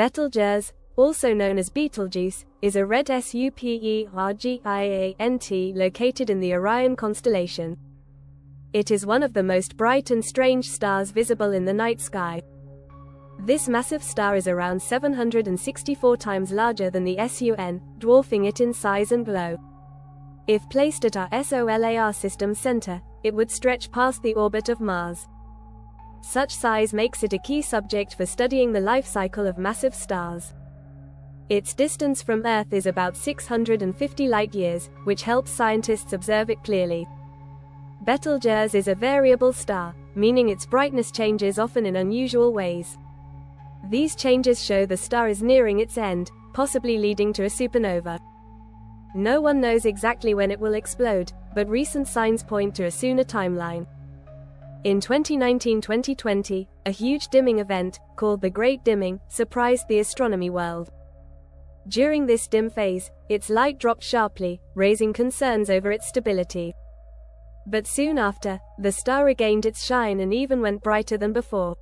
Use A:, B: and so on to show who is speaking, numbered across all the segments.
A: Betelgeuse, also known as Betelgeuse, is a red SUPERGIANT located in the Orion constellation. It is one of the most bright and strange stars visible in the night sky. This massive star is around 764 times larger than the SUN, dwarfing it in size and glow. If placed at our SOLAR system center, it would stretch past the orbit of Mars. Such size makes it a key subject for studying the life cycle of massive stars. Its distance from Earth is about 650 light-years, which helps scientists observe it clearly. Betelgeuse is a variable star, meaning its brightness changes often in unusual ways. These changes show the star is nearing its end, possibly leading to a supernova. No one knows exactly when it will explode, but recent signs point to a sooner timeline. In 2019-2020, a huge dimming event, called the Great Dimming, surprised the astronomy world. During this dim phase, its light dropped sharply, raising concerns over its stability. But soon after, the star regained its shine and even went brighter than before.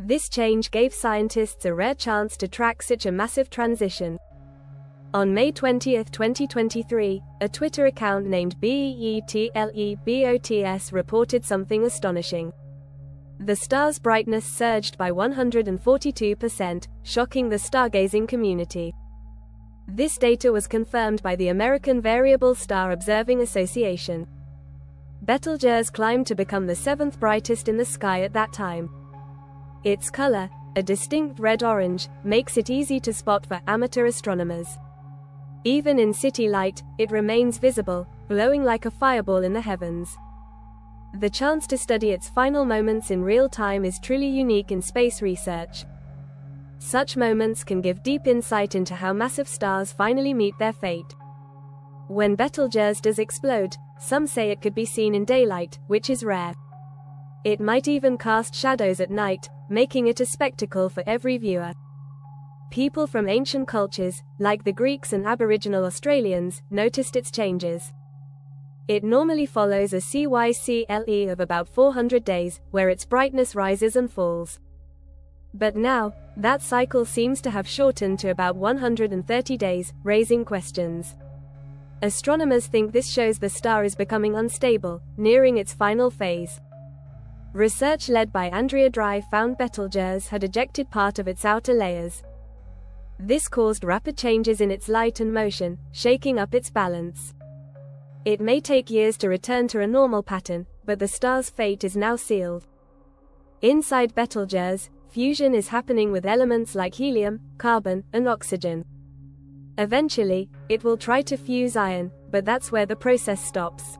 A: This change gave scientists a rare chance to track such a massive transition. On May 20, 2023, a Twitter account named BETELBOTS reported something astonishing. The star's brightness surged by 142%, shocking the stargazing community. This data was confirmed by the American Variable Star Observing Association. Betelgeuse climbed to become the seventh brightest in the sky at that time. Its color, a distinct red-orange, makes it easy to spot for amateur astronomers. Even in city light, it remains visible, glowing like a fireball in the heavens. The chance to study its final moments in real time is truly unique in space research. Such moments can give deep insight into how massive stars finally meet their fate. When Betelgeuse does explode, some say it could be seen in daylight, which is rare. It might even cast shadows at night, making it a spectacle for every viewer. People from ancient cultures, like the Greeks and Aboriginal Australians, noticed its changes. It normally follows a CYCLE of about 400 days, where its brightness rises and falls. But now, that cycle seems to have shortened to about 130 days, raising questions. Astronomers think this shows the star is becoming unstable, nearing its final phase. Research led by Andrea Dupree found Betelgeuse had ejected part of its outer layers. This caused rapid changes in its light and motion, shaking up its balance. It may take years to return to a normal pattern, but the star's fate is now sealed. Inside Betelgeuse, fusion is happening with elements like helium, carbon, and oxygen. Eventually, it will try to fuse iron, but that's where the process stops.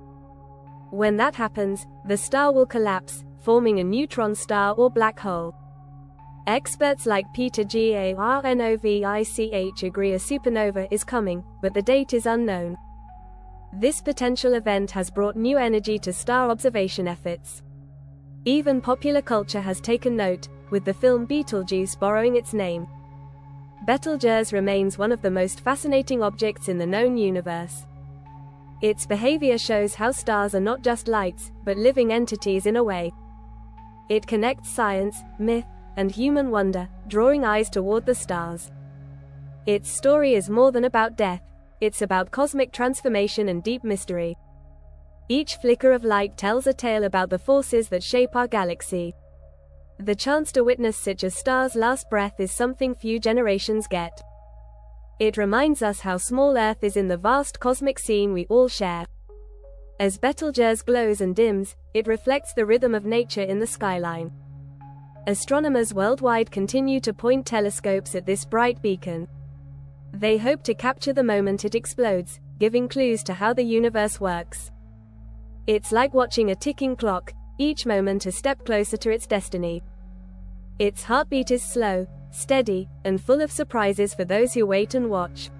A: When that happens, the star will collapse, forming a neutron star or black hole. Experts like Peter Garnavich agree a supernova is coming, but the date is unknown. This potential event has brought new energy to star observation efforts. Even popular culture has taken note, with the film Beetlejuice borrowing its name. Betelgeuse remains one of the most fascinating objects in the known universe. Its behavior shows how stars are not just lights, but living entities in a way. It connects science, myth, and human wonder, drawing eyes toward the stars. Its story is more than about death, it's about cosmic transformation and deep mystery. Each flicker of light tells a tale about the forces that shape our galaxy. The chance to witness such a star's last breath is something few generations get. It reminds us how small Earth is in the vast cosmic scene we all share. As Betelgeuse glows and dims, it reflects the rhythm of nature in the skyline. Astronomers worldwide continue to point telescopes at this bright beacon. They hope to capture the moment it explodes, giving clues to how the universe works. It's like watching a ticking clock, each moment a step closer to its destiny. Its heartbeat is slow, steady, and full of surprises for those who wait and watch.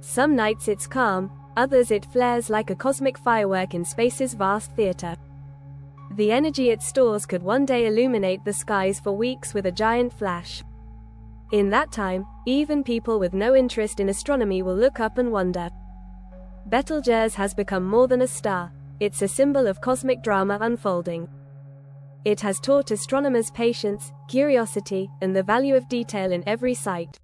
A: Some nights it's calm, Others it flares like a cosmic firework in space's vast theater. The energy it stores could one day illuminate the skies for weeks with a giant flash. In that time, even people with no interest in astronomy will look up and wonder. Betelgeuse has become more than a star, it's a symbol of cosmic drama unfolding. It has taught astronomers patience, curiosity, and the value of detail in every sight.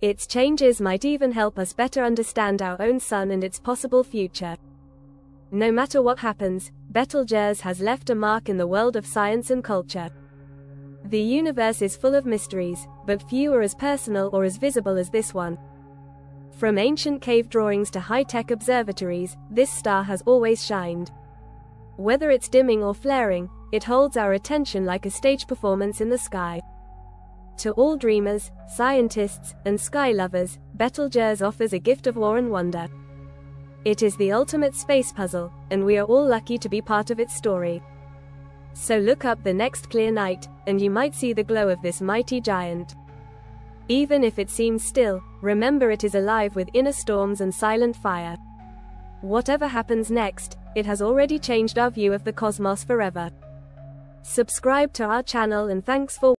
A: Its changes might even help us better understand our own sun and its possible future. No matter what happens, Betelgeuse has left a mark in the world of science and culture. The universe is full of mysteries, but few are as personal or as visible as this one. From ancient cave drawings to high-tech observatories, this star has always shined. Whether it's dimming or flaring, it holds our attention like a stage performance in the sky. To all dreamers, scientists, and sky lovers, Betelgeuse offers a gift of awe and wonder. It is the ultimate space puzzle, and we are all lucky to be part of its story. So look up the next clear night, and you might see the glow of this mighty giant. Even if it seems still, remember it is alive with inner storms and silent fire. Whatever happens next, it has already changed our view of the cosmos forever. Subscribe to our channel and thanks for